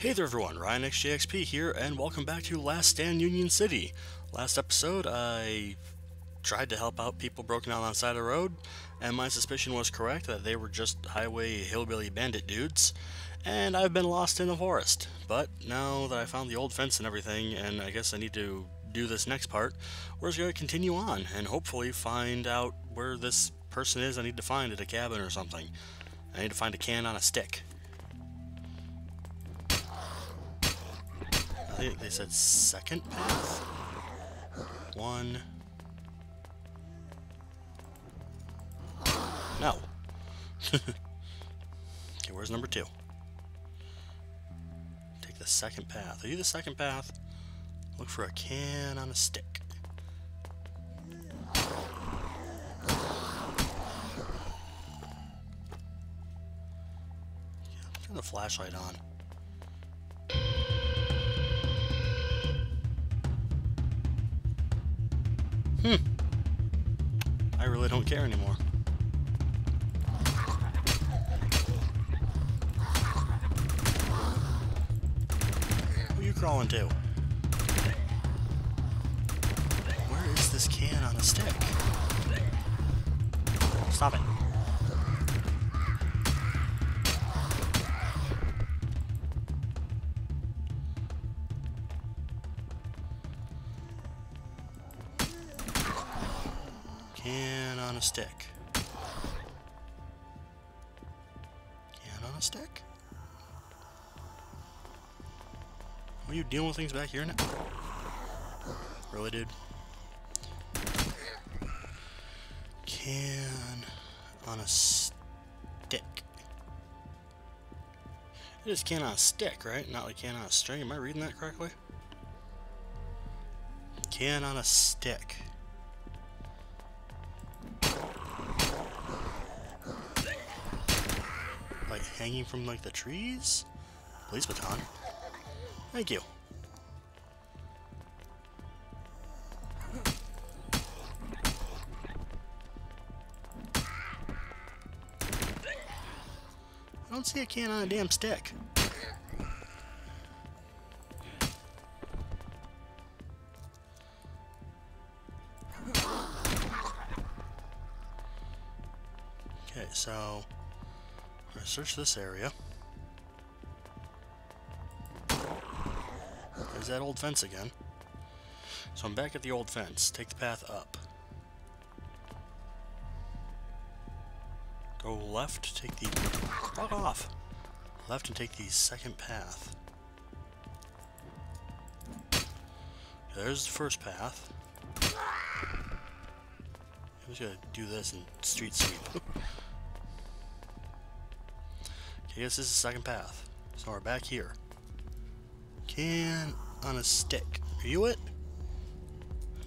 Hey there everyone, Ryan XJXP here, and welcome back to Last Stand Union City. Last episode, I tried to help out people broken out on the side of the road, and my suspicion was correct that they were just highway hillbilly bandit dudes, and I've been lost in the forest. But now that I found the old fence and everything, and I guess I need to do this next part, we're just going to continue on, and hopefully find out where this person is I need to find at a cabin or something. I need to find a can on a stick. They, they said second path? One. No. okay, where's number two? Take the second path. Are you the second path? Look for a can on a stick. Turn the flashlight on. Hmm. I really don't care anymore. Who are you crawling to? Where is this can on a stick? Stop it. Dealing with things back here now? Really, dude? Can on a stick. It is can on a stick, right? Not like can on a string. Am I reading that correctly? Can on a stick. Like hanging from like the trees? Police baton. Thank you. Don't see a can on a damn stick. Okay, so I'm gonna search this area. There's that old fence again. So I'm back at the old fence. Take the path up. Go left, take the... Fuck off! Left and take the second path. There's the first path. I'm just gonna do this and street sweep. okay, this is the second path. So we're back here. Can on a stick. Are you it?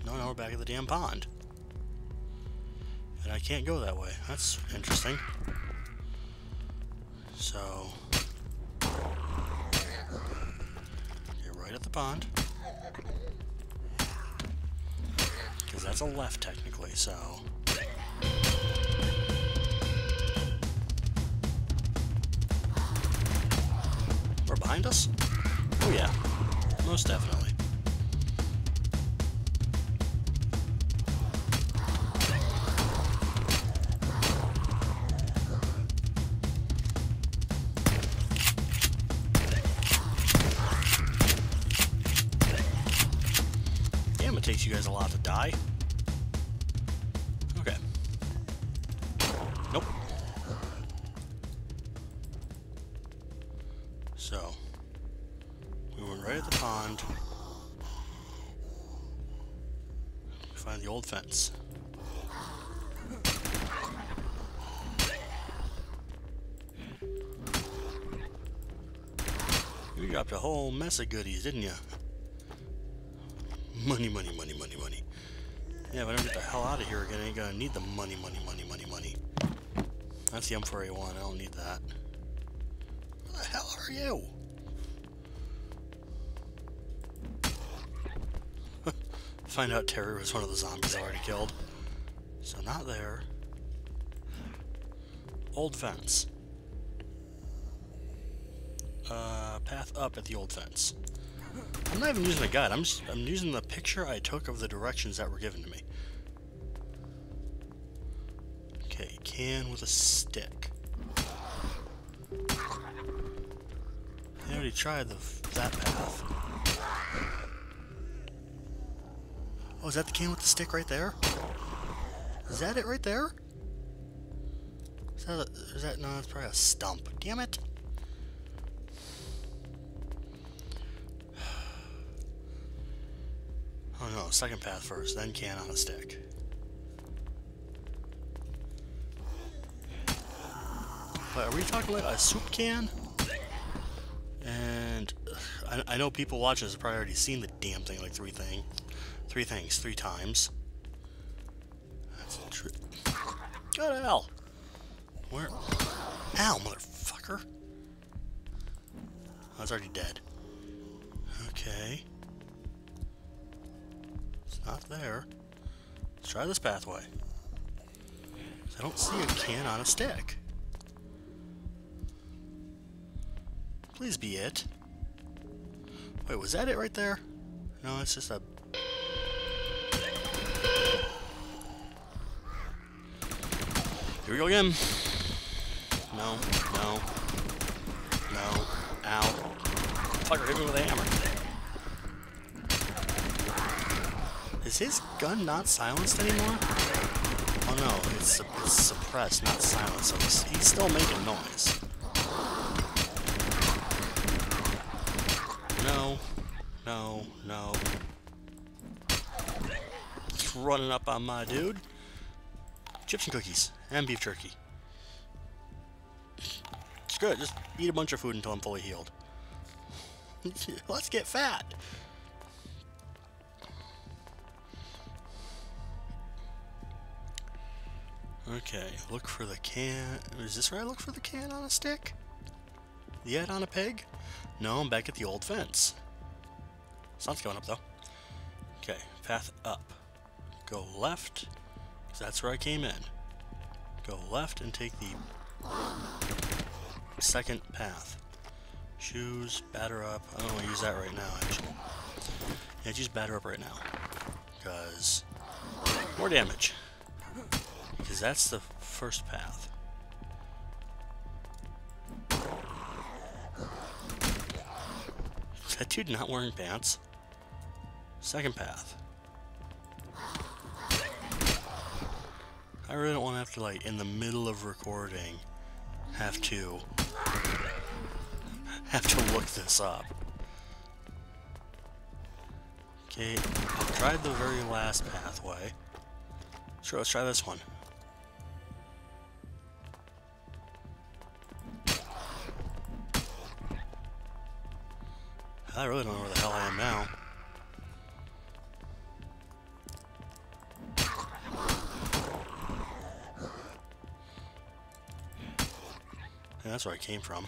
No, no, we're back at the damn pond. I can't go that way. That's interesting. So... You're right at the pond. Because that's a left, technically, so... We're behind us? Oh yeah, most definitely. You guys a lot to die. Okay. Nope. So, we went right at the pond. We find the old fence. You dropped a whole mess of goodies, didn't you? Money, money, money, money, money. Yeah, if I don't get the hell out of here again, I ain't gonna need the money, money, money, money, money. That's the M4A1, I don't need that. Where the hell are you? Find out Terry was one of the zombies I already killed. So not there. Old fence. uh, path up at the old fence. I'm not even using a guide. I'm just I'm using the picture I took of the directions that were given to me. Okay, can with a stick. I already tried the, that path. Oh, is that the can with the stick right there? Is that it right there? Is that, a, is that no, that's probably a stump. Damn it. Oh, second path first, then can on a stick. But are we talking like a soup can? And I, I know people watching this have probably already seen the damn thing like three thing, three things, three times. That's true. Go to hell. Where? Ow, motherfucker. I was already dead. Okay. Not there. Let's try this pathway. I don't see a can on a stick. Please be it. Wait, was that it right there? No, it's just a... Here we go again. No, no, no, ow. Fucker hit me with a hammer. Is his gun not silenced anymore? Oh no, it's, it's suppressed, not silenced, so he's, he's still making noise. No, no, no. It's running up on my dude. Chips and cookies, and beef jerky. It's good, just eat a bunch of food until I'm fully healed. Let's get fat! Okay, look for the can. Is this where I look for the can on a stick? The ad on a peg? No, I'm back at the old fence. Sun's going up though. Okay, path up. Go left, because that's where I came in. Go left and take the second path. Shoes, batter up. I don't want to use that right now, actually. Yeah, just batter up right now. Because more damage. Because that's the first path. Is that dude not wearing pants? Second path. I really don't want to have to, like, in the middle of recording, have to have to look this up. Okay, I tried the very last pathway. Sure, let's try this one. I really don't know where the hell I am now. That's where I came from.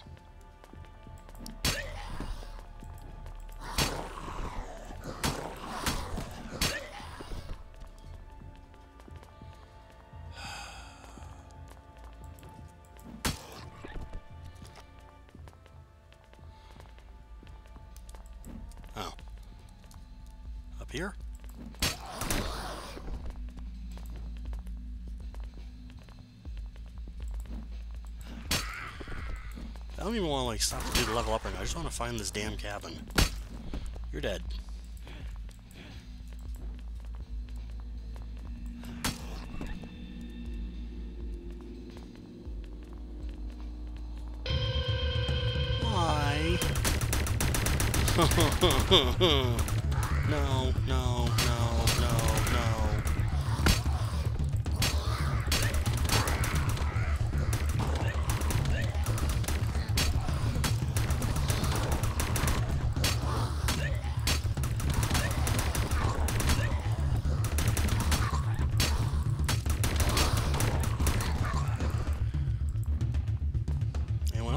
Here? I don't even want to like stop to do the level up right now. I just want to find this damn cabin. You're dead. Why?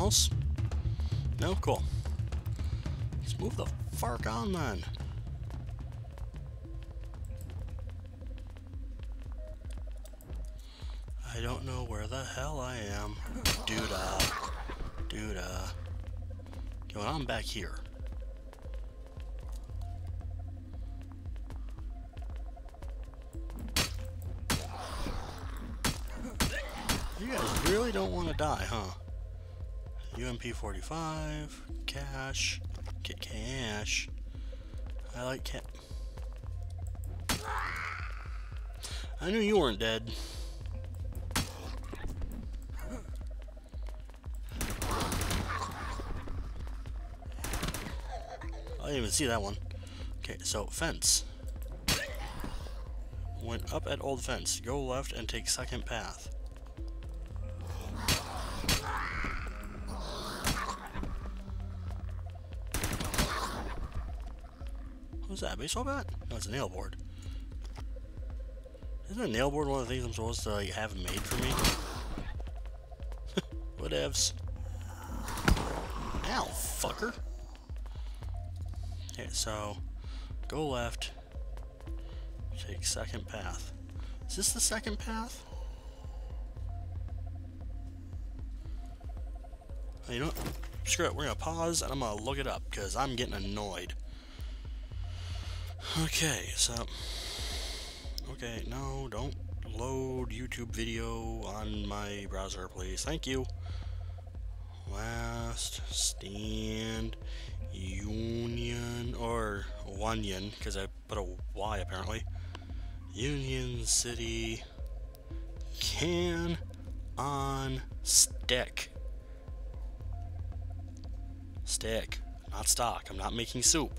else? No? Cool. Let's move the fark on then. I don't know where the hell I am. Doodah. Doodah. well, I'm back here. You guys really don't want to die, huh? UMP 45, cash, get cash. I like cat. I knew you weren't dead. I didn't even see that one. Okay, so fence. Went up at old fence. Go left and take second path. What's that? Baseball bat? No, it's a nail board. Isn't a nail board one of the things I'm supposed to like, have made for me? Whatevs. Ow, fucker. Okay, so go left. Take second path. Is this the second path? You know what? Screw it, we're gonna pause and I'm gonna look it up because I'm getting annoyed. Okay, so. Okay, no, don't load YouTube video on my browser, please. Thank you. Last stand Union or Union because I put a Y apparently. Union City can on stick. Stick, not stock. I'm not making soup.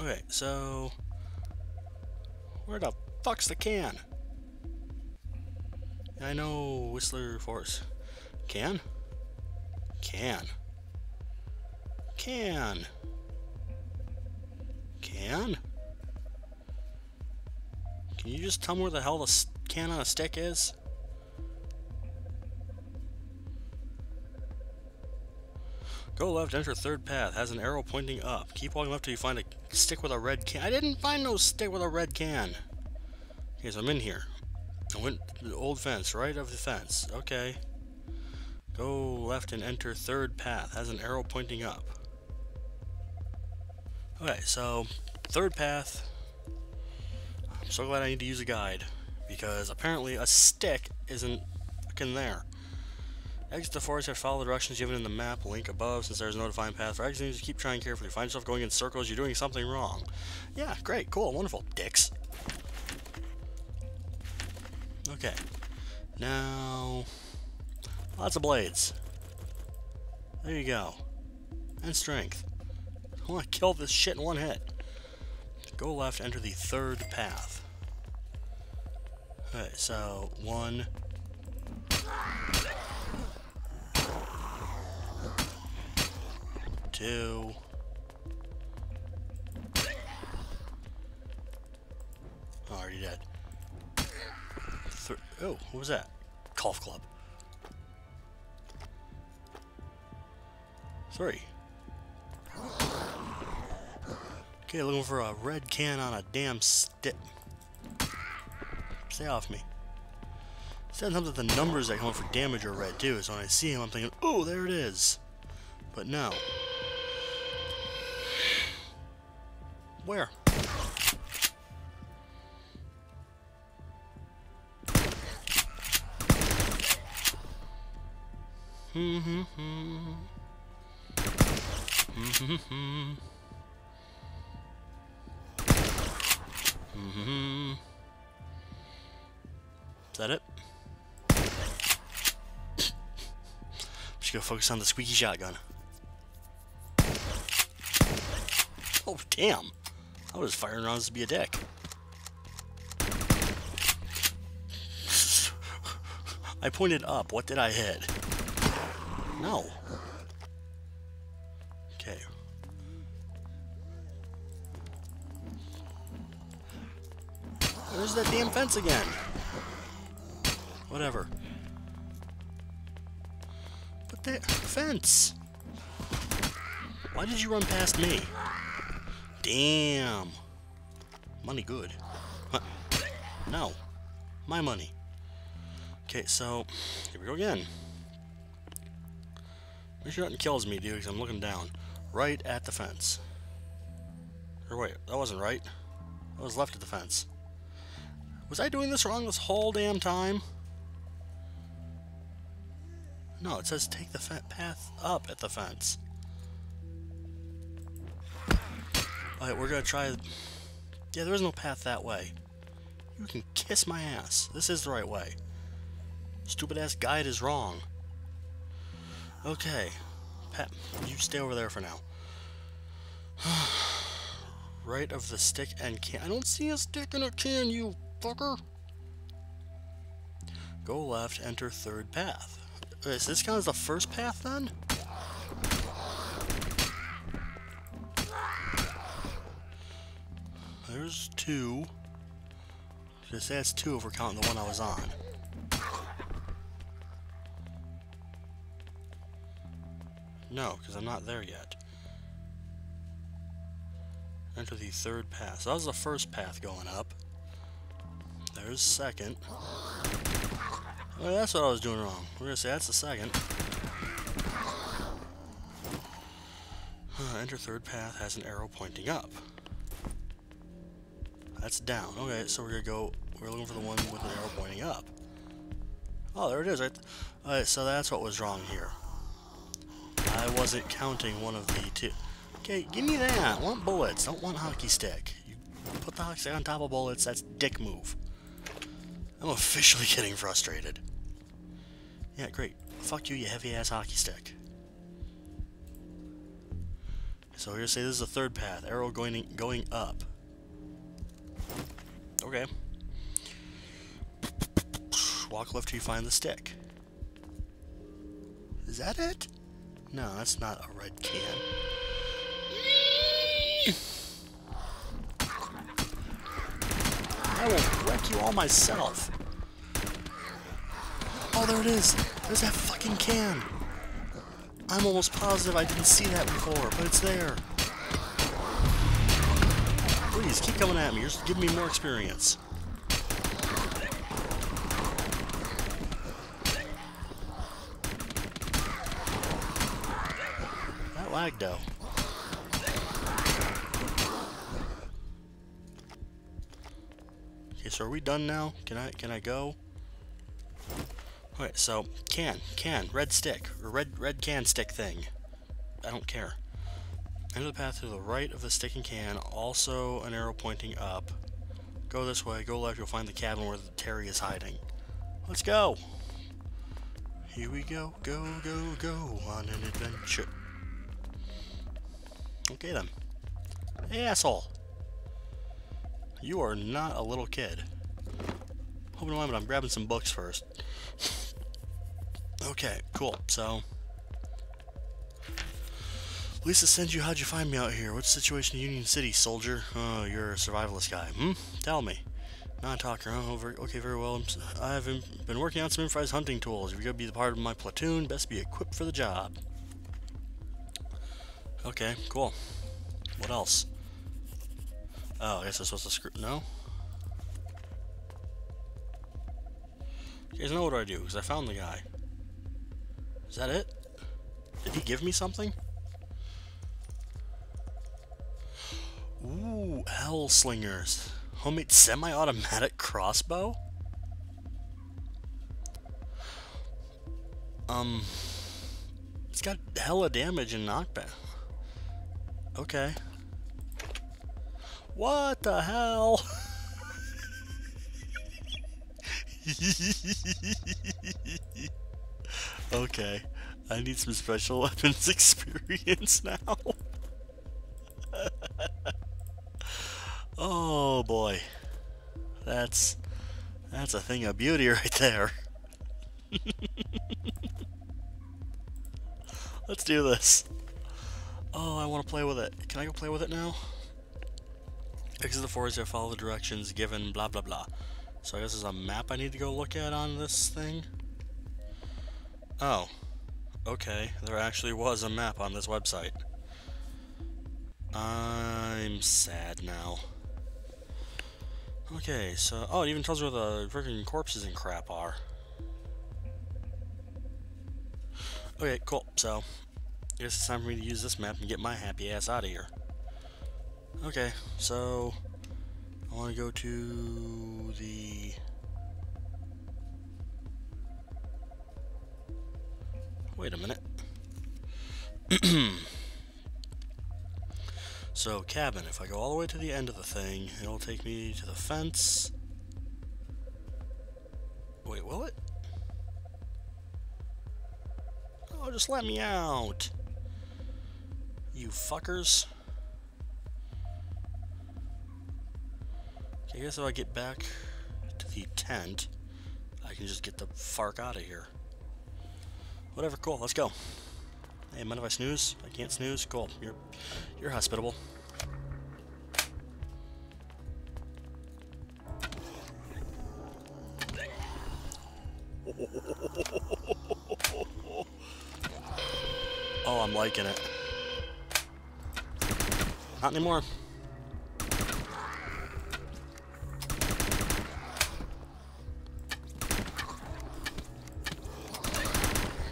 Okay, so where the fuck's the can? I know Whistler Force. Can? Can. Can. Can? Can you just tell me where the hell the can on a stick is? Go left, enter third path. Has an arrow pointing up. Keep walking left till you find a stick with a red can. I didn't find no stick with a red can. Okay, so I'm in here. I went the old fence, right of the fence. Okay. Go left and enter third path. Has an arrow pointing up. Okay, so third path. I'm so glad I need to use a guide because apparently a stick isn't fucking there. Exit the forest after follow the directions given in the map link above since there's no defined path for exiting. Just keep trying carefully. Find yourself going in circles, you're doing something wrong. Yeah, great, cool, wonderful, dicks. Okay. Now, lots of blades. There you go. And strength. I want to kill this shit in one hit. Go left, enter the third path. Alright, so one, two. Oh, already dead. Th oh, what was that? Golf club. Three. Okay, looking for a red can on a damn stick. Stay off me. Something that the numbers that come up for damage are red too, so when I see him I'm thinking, oh, there it is. But no. Where? Mm-hmm. Is that it? Just gonna focus on the squeaky shotgun. Oh, damn. I was firing rounds to be a dick. I pointed up. What did I hit? No. Okay. There's that damn fence again. Whatever. But that fence. Why did you run past me? Damn. Money good. No. My money. Okay, so here we go again. Make sure nothing kills me, dude, because I'm looking down. Right at the fence. Or wait, that wasn't right. That was left of the fence. Was I doing this wrong this whole damn time? No, it says take the path up at the fence. Alright, we're gonna try... Yeah, there is no path that way. You can kiss my ass. This is the right way. Stupid ass guide is wrong. Okay. Pat, you stay over there for now. right of the stick and can. I don't see a stick and a can, you fucker. Go left, enter third path. Is this kind of the first path then? There's two. This adds two if we're counting the one I was on. No, because I'm not there yet. Enter the third path. So that was the first path going up. There's second. Oh, well, that's what I was doing wrong. We're going to say that's the second. Enter third path has an arrow pointing up. That's down. Okay, so we're to go... We're looking for the one with the arrow pointing up. Oh, there it is. Right. Alright, so that's what was wrong here. I wasn't counting one of the two. Okay, give me that. I want bullets. Don't want hockey stick. You put the hockey stick on top of bullets, that's dick move. I'm officially getting frustrated. Yeah, great. Fuck you, you heavy-ass hockey stick. So here, say this is the third path. Arrow going going up. Okay. Walk left till you find the stick. Is that it? No, that's not a red can. I will wreck you all myself. Oh, there it is. There's that fucking can. I'm almost positive I didn't see that before, but it's there. Keep coming at me. You're just giving me more experience. flag, though. Okay, so are we done now? Can I can I go? Okay, so can can red stick or red red can stick thing. I don't care. Enter the path to the right of the stick and can. Also an arrow pointing up. Go this way. Go left. You'll find the cabin where the Terry is hiding. Let's go. Here we go. Go go go on an adventure. Okay then. Hey, asshole. You are not a little kid. Hope you mind, but I'm grabbing some books first. okay, cool. So, Lisa sends you, how'd you find me out here? What's the situation in Union City, soldier? Oh, you're a survivalist guy. Hmm? Tell me. Non-talker, huh? Over, okay, very well. I've been working on some improvised hunting tools. If you're going to be the part of my platoon, best be equipped for the job. Okay, cool. What else? Oh, I guess I'm supposed to screw... No? Okay, so now what I do? Because I found the guy. Is that it? Did he give me something? Ooh, Hellslingers. Homemade semi-automatic crossbow? Um... It's got hella damage and knockback. Okay. What the hell? okay. I need some special weapons experience now. Oh boy. That's that's a thing of beauty right there. Let's do this. Oh, I want to play with it. Can I go play with it now? Exit the forest follow the directions given, blah blah blah. So I guess there's a map I need to go look at on this thing? Oh. Okay, there actually was a map on this website. I'm sad now. Okay, so... Oh, it even tells where the freaking corpses and crap are. Okay, cool. So, I guess it's time for me to use this map and get my happy ass out of here. Okay, so I want to go to the Wait a minute. so, cabin. If I go all the way to the end of the thing, it'll take me to the fence. Wait, will it? Oh, just let me out. You fuckers. Okay, I guess if I get back to the tent, I can just get the fark out of here. Whatever, cool, let's go. Hey, mind if I snooze? I can't snooze? Cool, you're, you're hospitable. Oh, I'm liking it. Not anymore.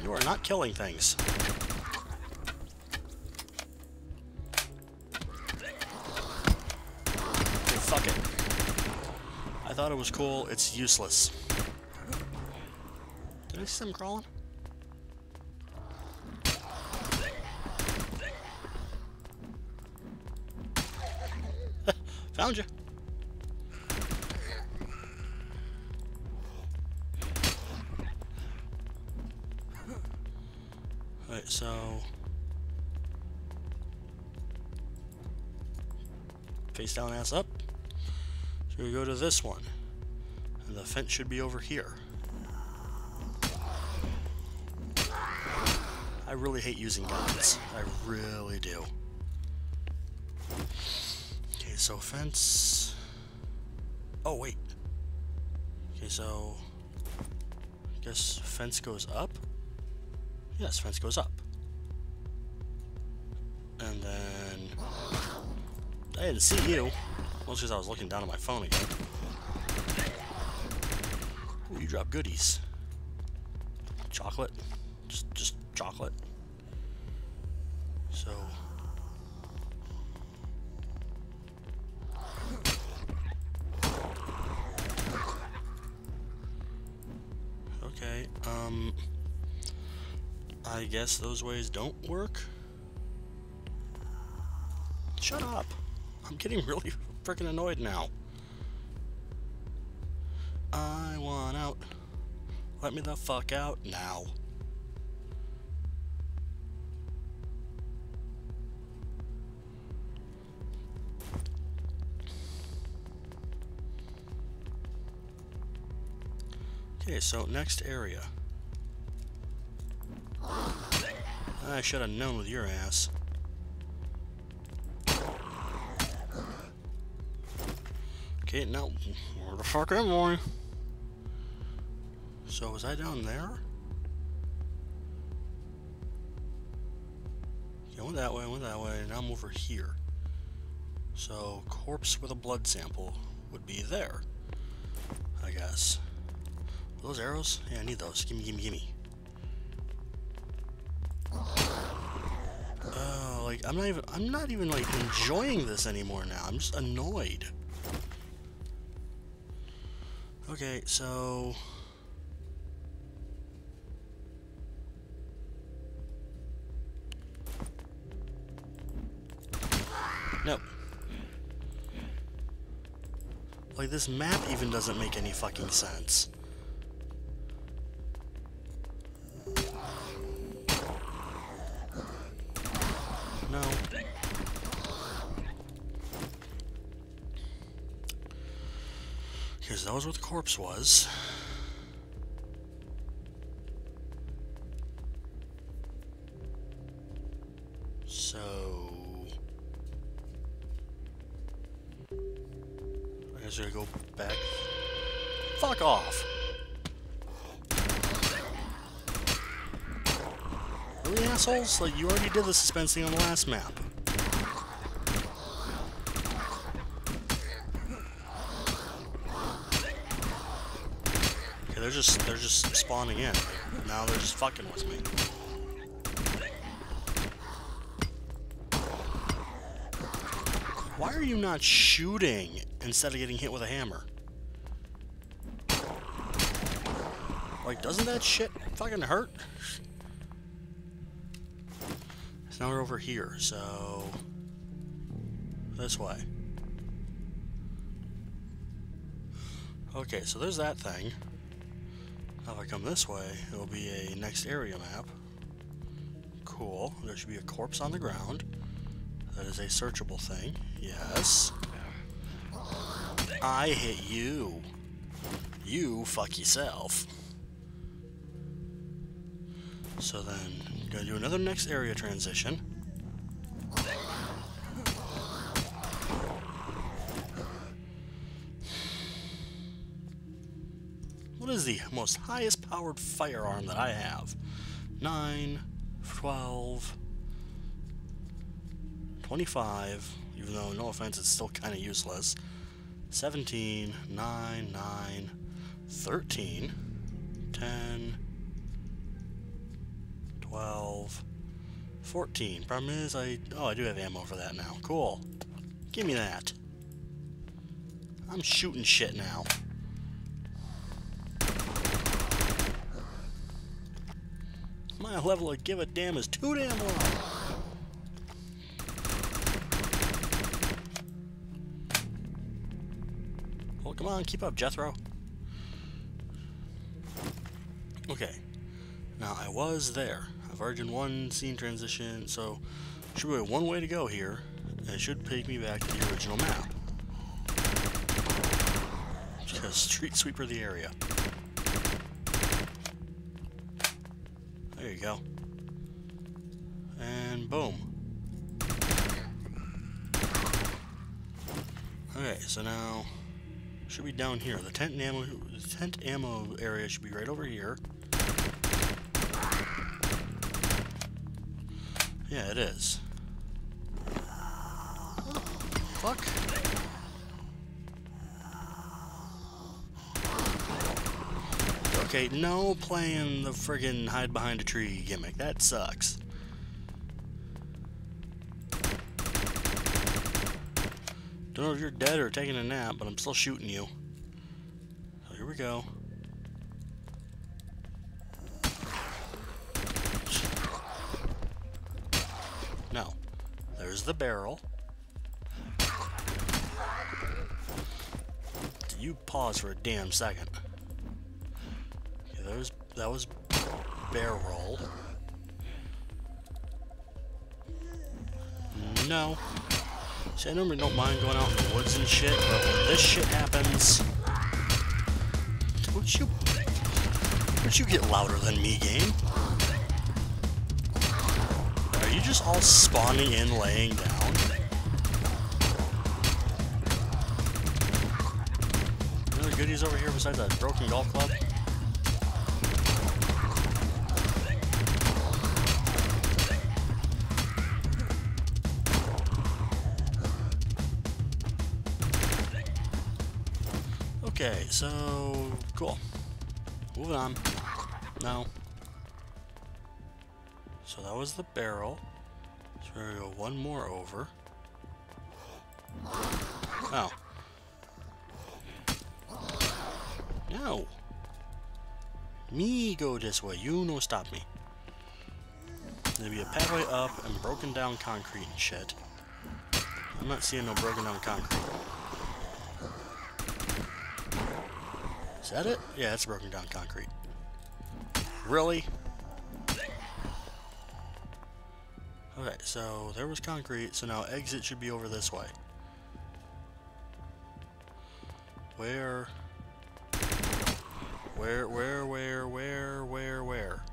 You are not killing things. Fuck it. I thought it was cool. It's useless. Did I see them crawling? Found you. Alright, so... Face down, ass up. So we go to this one. And the fence should be over here. I really hate using guns. I really do. Okay, so fence... Oh, wait. Okay, so... I guess fence goes up? Yes, fence goes up. And then... I didn't see you. Well, because I was looking down at my phone again. Ooh, you drop goodies. Chocolate. Just, just chocolate. So... Okay, um... I guess those ways don't work? Shut up! I'm getting really freaking annoyed now. I want out. Let me the fuck out now. Okay, so next area. I should have known with your ass. Okay, now, where the fuck am I? So, was I down there? Okay, I went that way, I went that way, and now I'm over here. So, corpse with a blood sample would be there. I guess. Those arrows? Yeah, I need those. Gimme, gimme, gimme. Oh, like I'm not even I'm not even like enjoying this anymore now. I'm just annoyed. Okay, so No. Like this map even doesn't make any fucking sense. Was what the corpse was. So... I guess I gotta go back. Fuck off! Really, assholes? Like, you already did the suspense thing on the last map. just they're just spawning in. Now they're just fucking with me. Why are you not shooting instead of getting hit with a hammer? Like, doesn't that shit fucking hurt? So now we're over here, so... This way. Okay, so there's that thing. Come this way, it'll be a next area map. Cool. There should be a corpse on the ground. That is a searchable thing. Yes. I hit you. You fuck yourself. So then, gonna do another next area transition. What is the most highest powered firearm that I have? 9, 12, 25, even though, no offense, it's still kind of useless. 17, 9, 9, 13, 10, 12, 14. Problem is, I... Oh, I do have ammo for that now. Cool. Give me that. I'm shooting shit now. My level of give a damn is too damn low. Well, come on, keep up, Jethro. Okay. Now, I was there. I've already done one scene transition, so should be one way to go here, and it should take me back to the original map. Just street sweeper the area. There you go. And boom. Okay, so now should be down here. The tent ammo the tent ammo area should be right over here. Yeah, it is. Fuck. Okay, no playing the friggin' hide behind a tree gimmick. That sucks. Don't know if you're dead or taking a nap, but I'm still shooting you. So here we go. No. There's the barrel. You pause for a damn second. That was was barrel. No. See, I normally don't mind going out in the woods and shit, but when this shit happens, don't you, don't you get louder than me, game? Are you just all spawning in, laying down? Any other goodies over here besides that broken golf club? Okay, so cool. Moving on. No. So that was the barrel. So we're gonna go one more over. Oh. No. Me go this way. You no stop me. There'll be a pathway up and broken down concrete and shit. I'm not seeing no broken down concrete. Is that it? Yeah, it's broken down concrete. Really? Okay, so there was concrete, so now exit should be over this way. Where? Where, where, where, where, where, where?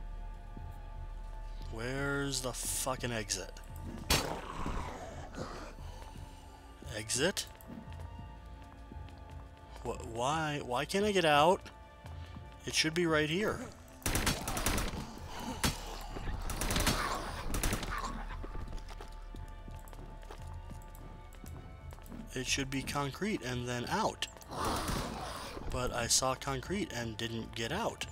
Where's the fucking exit? Exit? What, why, why can't I get out? It should be right here. It should be concrete and then out. But I saw concrete and didn't get out.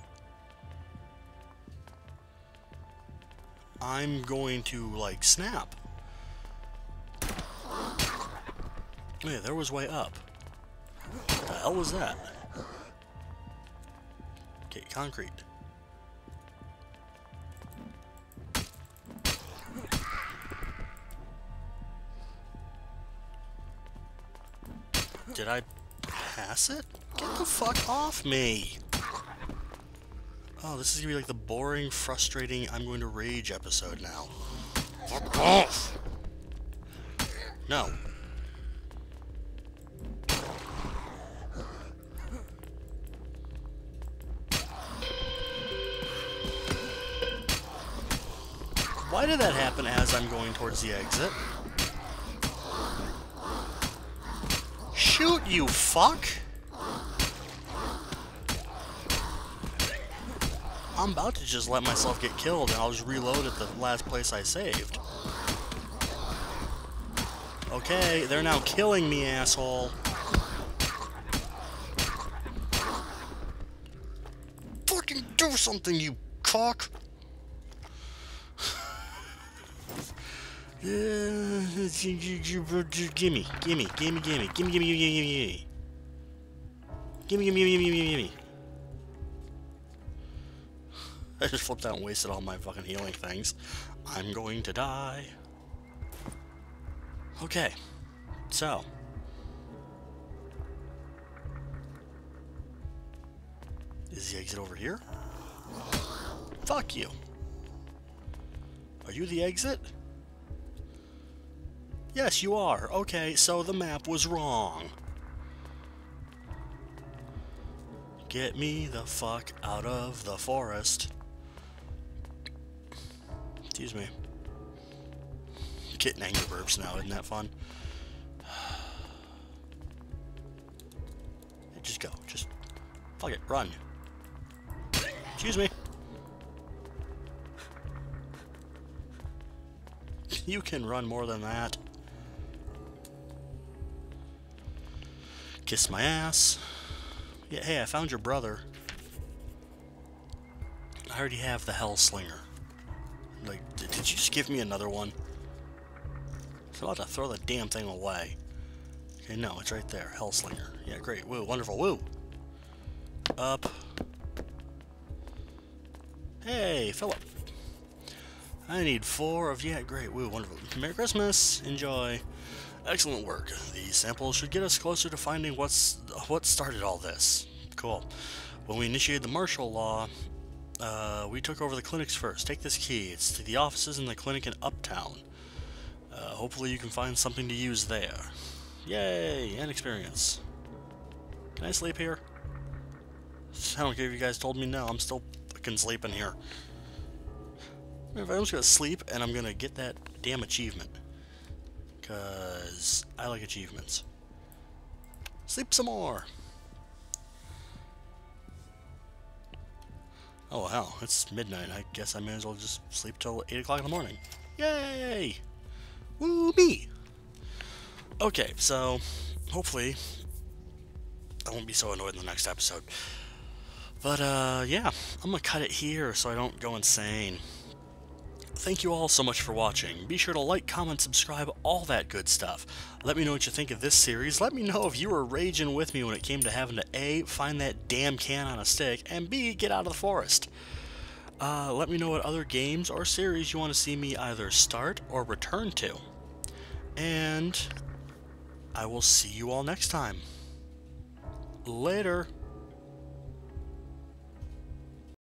I'm going to, like, snap. Yeah, there was way up. Hell was that? Okay, concrete. Did I pass it? Get the fuck off me! Oh, this is gonna be like the boring, frustrating, I'm going to rage episode now. Fuck off! No. Why did that happen as I'm going towards the exit? Shoot, you fuck! I'm about to just let myself get killed and I'll just reload at the last place I saved. Okay, they're now killing me, asshole. Fucking do something, you cock! Gimme, gimme, gimme, gimme, gimme, gimme, gimme, gimme, gimme. Gimme, gimme, gimme, gimme, gimme. I just flipped out and wasted all my fucking healing things. I'm going to die. Okay, so. Is the exit over here? Fuck you. Are you the exit? Yes, you are. Okay, so the map was wrong. Get me the fuck out of the forest. Excuse me. Getting angry burps now, isn't that fun? Just go. Just fuck it. Run. Excuse me. You can run more than that. Kiss my ass. Yeah, hey, I found your brother. I already have the Hellslinger. Like, did, you just give me another one? I'm about to throw the damn thing away. Okay, no, it's right there. Hellslinger. Yeah, great. Woo, wonderful. Woo! Up. Hey, Philip. I need four of... Yeah, great. Woo, wonderful. Merry Christmas. Enjoy. Excellent work. The samples should get us closer to finding what's what started all this. Cool. When we initiated the martial law, uh, we took over the clinics first. Take this key. It's to the offices in the clinic in Uptown. Uh, hopefully you can find something to use there. Yay! And experience. Can I sleep here? I don't care if you guys told me no. I'm still fucking sleeping here. If I'm just gonna sleep and I'm gonna get that damn achievement. Because I like achievements. Sleep some more! Oh hell, it's midnight. I guess I may as well just sleep till 8 o'clock in the morning. Yay! Woo me! Okay, so hopefully I won't be so annoyed in the next episode. But uh, yeah, I'm gonna cut it here so I don't go insane. Thank you all so much for watching. Be sure to like, comment, subscribe, all that good stuff. Let me know what you think of this series. Let me know if you were raging with me when it came to having to A, find that damn can on a stick, and B, get out of the forest. Uh, let me know what other games or series you want to see me either start or return to. And I will see you all next time. Later.